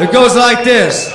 It goes like this.